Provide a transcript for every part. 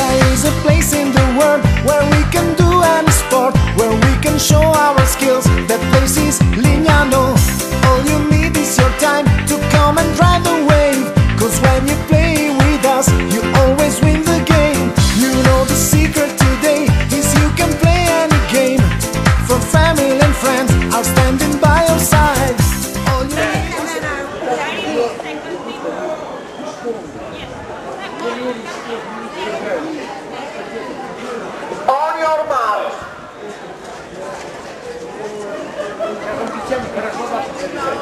There is a place in the world where we can англичане хорошо наши заряжают.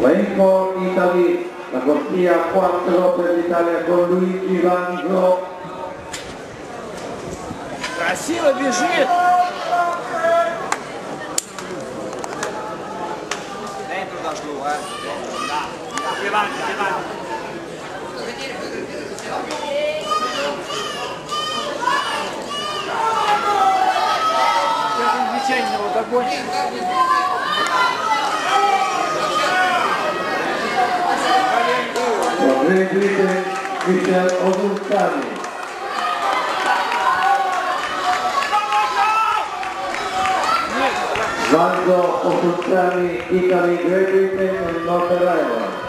Vengo Italy, la corsia 4 per l'Italia con Luigi Vanzo. Красиво бежит. Dentro da giù, eh. Più avanti, più avanti. Sorrentite Michel Osultani. Vanzo Osultani, Italy, Great Britain and Northern Ireland.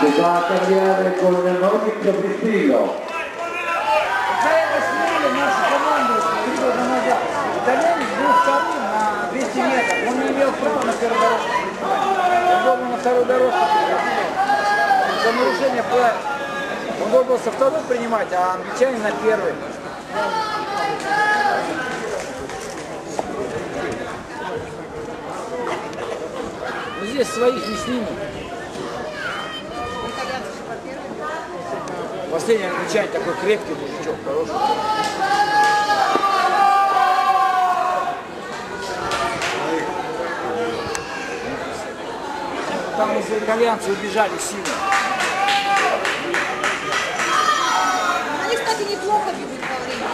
Che va a cambiare con команду три года назад. Итальянец был вторым на 200 метров. Он имел права на первую дорожку на вторую дорожку. За нарушение правил. Он должен был со второй принимать, а англичанин на первый. Ну, здесь своих не снимут. Последний англичанин такой крепкий мужичок, хороший. Там из итальянцы убежали сильно. Они, кстати, неплохо бегут во время.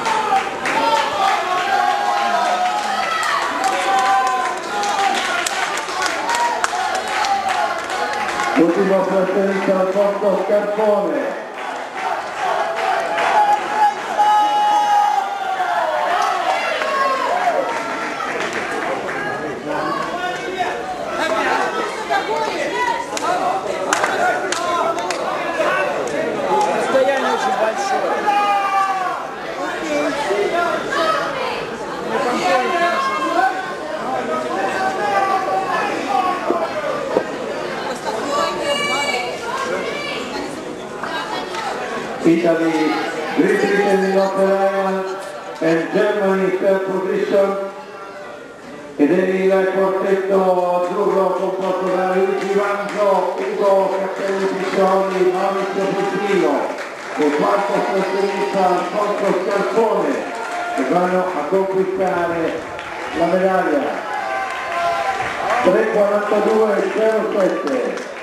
Ultimo preferito al posto Scarpone. Italy, Great Britain in Northern Ireland and Germany third position. Ed è il quartetto azzurro composto da Luigi Vanzo, Ugo Castelli Piccioni, Maurizio Puttino, con quarto specialista Alfonso Scarpone, che vanno a conquistare la medaglia. 3.42.07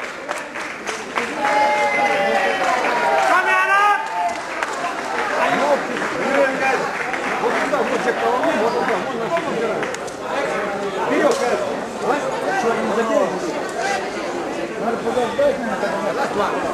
是